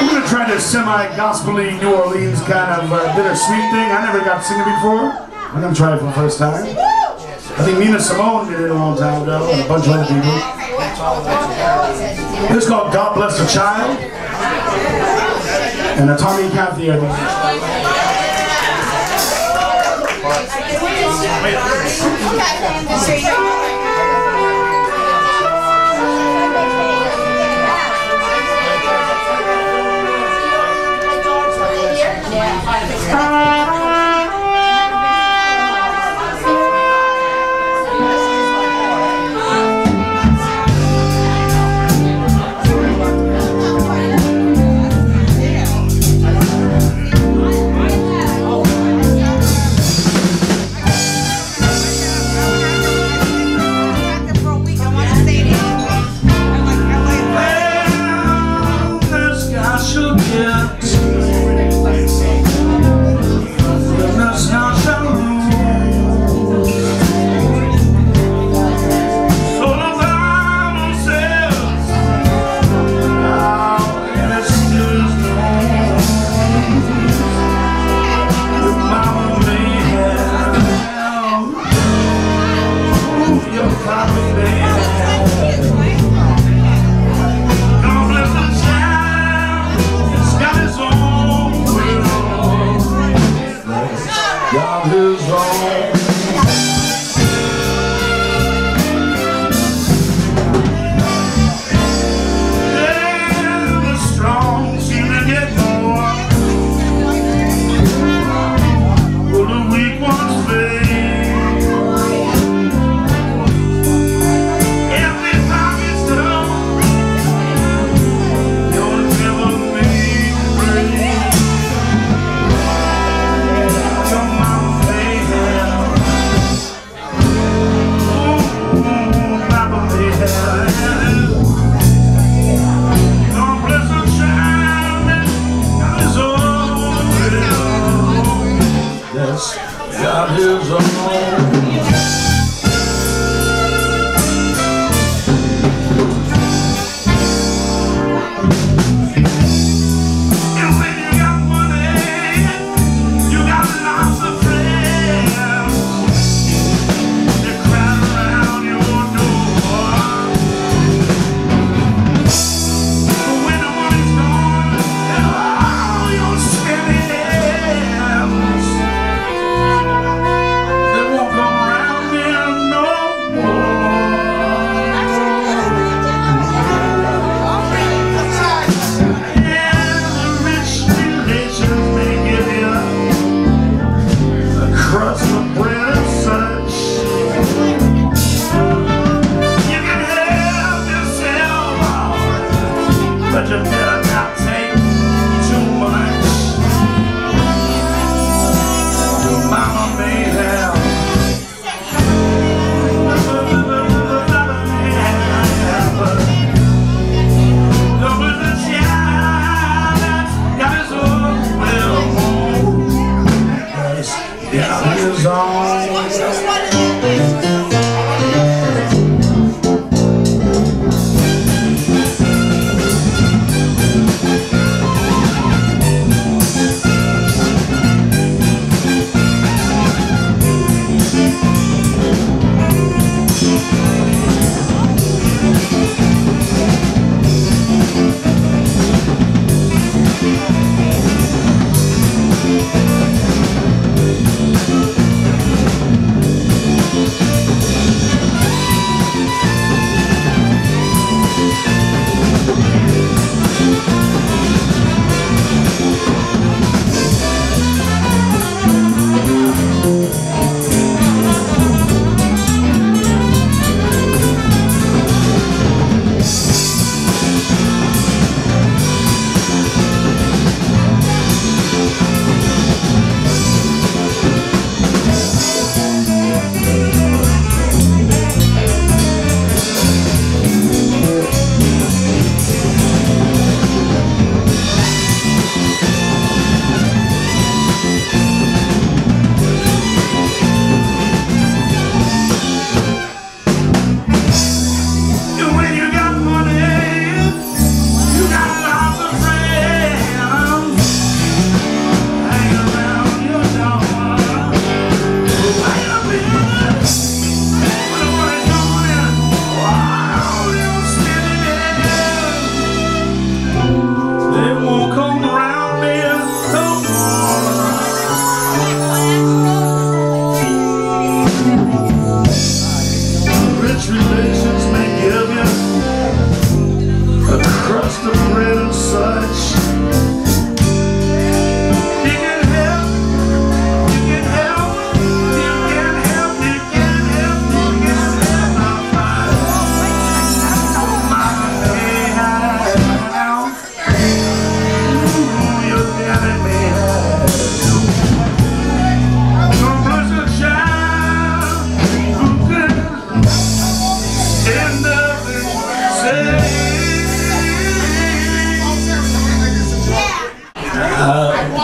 I'm gonna try this semi-gospel-y New Orleans kind of uh, bittersweet thing. I never got to sing it before. I'm gonna try it for the first time. I think Nina Simone did it a long time ago, and a bunch of other people. This is called God Bless the Child. And uh, Tommy and Kathy are Yeah. God lives alone.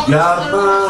Yama.